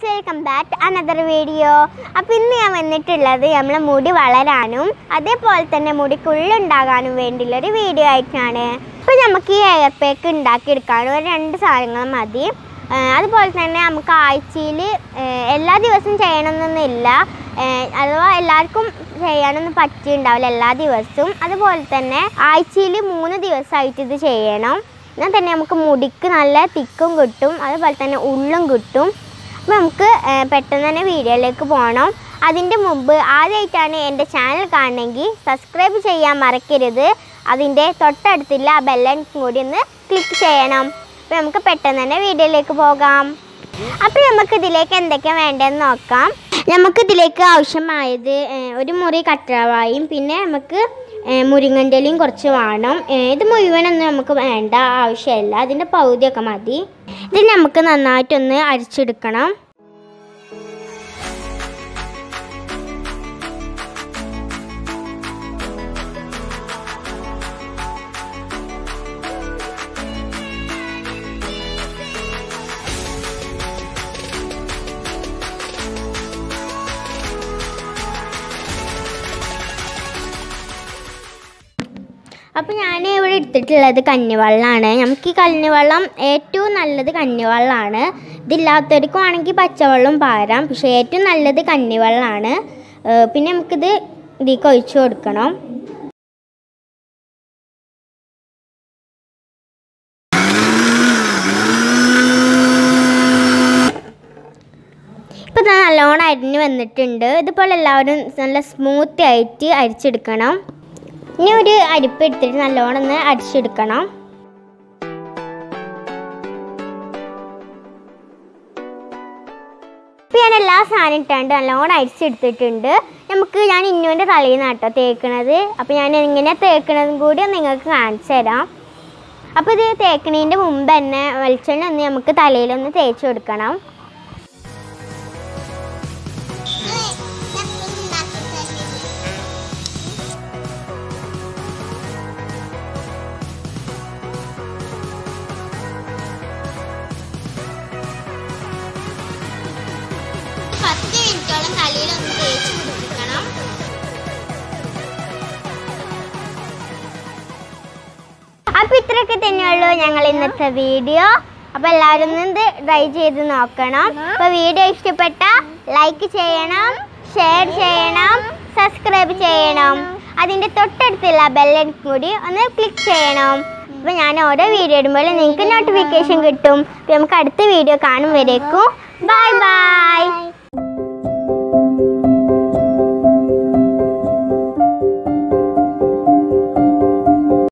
Guys welcome back another video അപ്പോൾ ഇന്ന് ഞാൻ വന്നിട്ടുള്ളത് നമ്മളെ മുടി വളരാനും അതേപോലെ തന്നെ മുടി കുള്ളുണ്ടാകാനും വേണ്ടിയുള്ളൊരു വീഡിയോ ആയിട്ടാണ്. അപ്പോൾ നമുക്ക് ഈ എയർ പാക്ക് ഉണ്ടാക്കിയെടുക്കാനും ഒരു രണ്ട് സാധനങ്ങൾ മതി. അതുപോലെ തന്നെ നമുക്ക് ആഴ്ചയിൽ എല്ലാ ദിവസവും ചെയ്യണമെന്നൊന്നുമില്ല. അഥവാ എല്ലാവർക്കും ചെയ്യാനൊന്നും പറ്റിയിട്ടുണ്ടാവില്ല എല്ലാ ദിവസവും. അതുപോലെ തന്നെ ആഴ്ചയിൽ മൂന്ന് ദിവസമായിട്ട് ഇത് ചെയ്യണം. എന്നാൽ തന്നെ നമുക്ക് മുടിക്ക് നല്ല തിക്കും കിട്ടും അതുപോലെ തന്നെ ഉള്ളും കിട്ടും. അപ്പോൾ നമുക്ക് പെട്ടെന്ന് തന്നെ വീഡിയോയിലേക്ക് പോകണം അതിന്റെ മുമ്പ് ആദ്യമായിട്ടാണ് എന്റെ ചാനൽ കാണണമെങ്കിൽ സബ്സ്ക്രൈബ് ചെയ്യാൻ മറക്കരുത്. അതിന്റെ തൊട്ടടുത്തുള്ള ആ ബെല്ലൻ കൂടി ഒന്ന് ക്ലിക്ക് ചെയ്യണം. അപ്പോൾ നമുക്ക് പെട്ടെന്ന് തന്നെ വീഡിയോയിലേക്ക് പോകാം. അപ്പോൾ നമുക്ക് ഇതിലേക്ക് എന്തൊക്കെയാണ് വേണ്ടതെന്ന് നോക്കാം. നമുക്ക് ഇതിലേക്ക് ആവശ്യമായത് ഒരു മുറി കറ്റാവായും പിന്നെ നമുക്ക് മുരിങ്ങന്റെ ഇലയും കുറച്ച് വേണം. ഇത് മുഴുവനൊന്നും നമുക്ക് വേണ്ട ആവശ്യമില്ല. അതിന്റെ പകുതിയൊക്കെ മതി. ഇത് നമുക്ക് നന്നായിട്ടൊന്ന് അരിച്ചെടുക്കണം. അപ്പോൾ ഞാൻ ഇവിടെ എടുത്തിട്ടുള്ളത് കഞ്ഞിവെള്ളമാണ് നമുക്ക് ഈ കഞ്ഞിവെള്ളം ഏറ്റവും നല്ലത് കഞ്ഞിവെള്ളമാണ് ഇതില്ലാത്തവർക്കും ആണെങ്കിൽ പച്ചവെള്ളം പാരാം. പക്ഷേ ഏറ്റവും നല്ലത് കഞ്ഞിവെള്ളമാണ് പിന്നെ നമുക്കിത് ഇതിലേക്ക് ഒഴിച്ചു കൊടുക്കണം. ഇപ്പോൾ ഇത് നല്ലോണം അരിഞ്ഞ് വന്നിട്ടുണ്ട്. ഇതുപോലെ എല്ലാവരും നല്ല സ്മൂത്തി ആയിട്ട് അരിച്ചെടുക്കണം. ഇനി ഒരു അരിപ്പ് എടുത്തിട്ട് നല്ലോണം ഒന്ന് അടിച്ചെടുക്കണം ഞാൻ എല്ലാ സാധനം ഇട്ടാണ്ട് നല്ലോണം അരിച്ചെടുത്തിട്ടുണ്ട്. നമുക്ക് ഞാൻ ഇന്നുവിന്റെ തലയിൽ നിന്നാണ് കേട്ടോ തേക്കണത്. അപ്പോൾ ഞാൻ ഇങ്ങനെ തേക്കണതും കൂടി നിങ്ങൾക്ക് കാണിച്ചു തരാം. അപ്പോൾ ഇത് തേക്കണതിന്റെ മുമ്പ് തന്നെ വെളിച്ചെണ്ണ ഒന്ന് നമുക്ക് തലയിലൊന്ന് തേച്ച് കൊടുക്കണം. അപ്പൊ ഇത്രയൊക്കെ തന്നെയുള്ളൂ ഞങ്ങൾ ഇന്നത്തെ വീഡിയോ. അപ്പൊ എല്ലാവരും ഒന്ന് ട്രൈ ചെയ്ത് നോക്കണം. അപ്പൊ വീഡിയോ ഇഷ്ടപ്പെട്ട ലൈക്ക് ചെയ്യണം ഷെയർ ചെയ്യണം സബ്സ്ക്രൈബ് ചെയ്യണം. അതിന്റെ തൊട്ടടുത്തുള്ള ബെല്ലൻ കൂടി ഒന്ന് ക്ലിക്ക് ചെയ്യണം. അപ്പൊ ഞാൻ ഓരോ വീഡിയോ ഇടുമ്പോൾ നിങ്ങൾക്ക് നോട്ടിഫിക്കേഷൻ കിട്ടും. നമുക്ക് അടുത്ത വീഡിയോ കാണും വരേക്കും. Bye bye